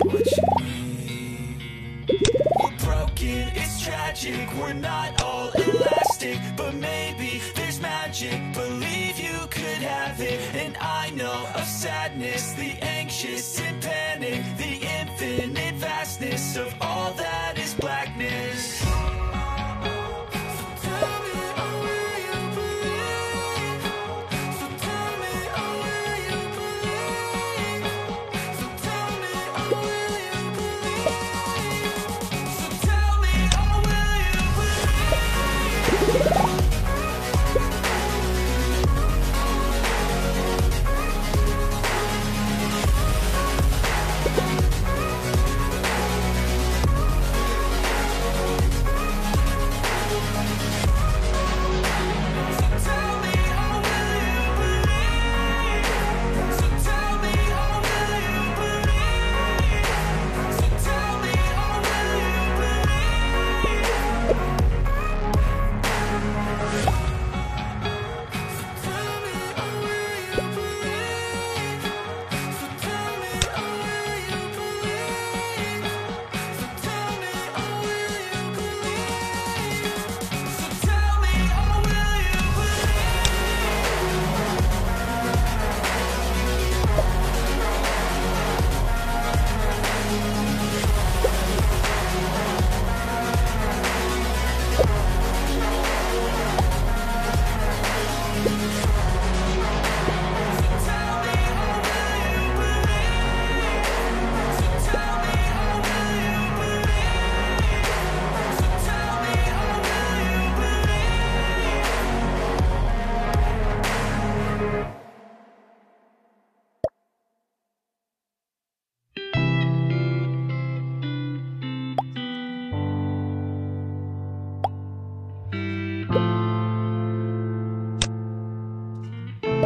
What you need We're broken, it's tragic. We're not all elastic But maybe there's magic. Believe you could have it And I know of sadness. The anxious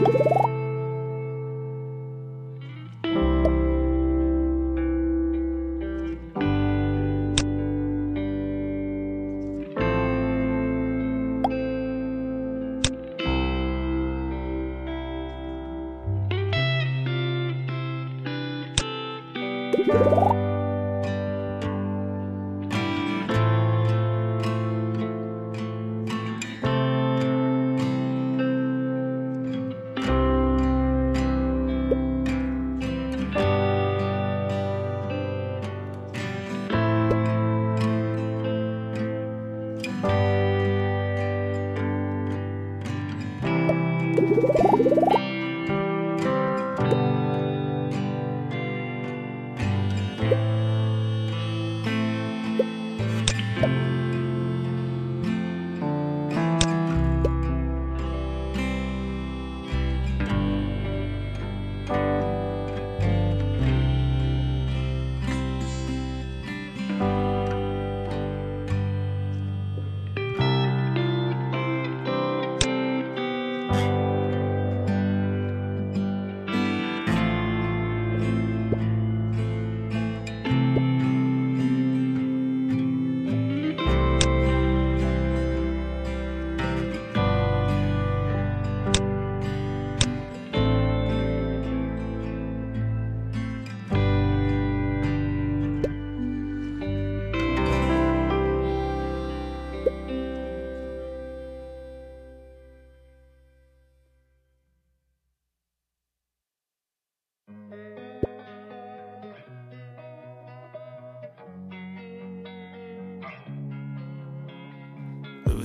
you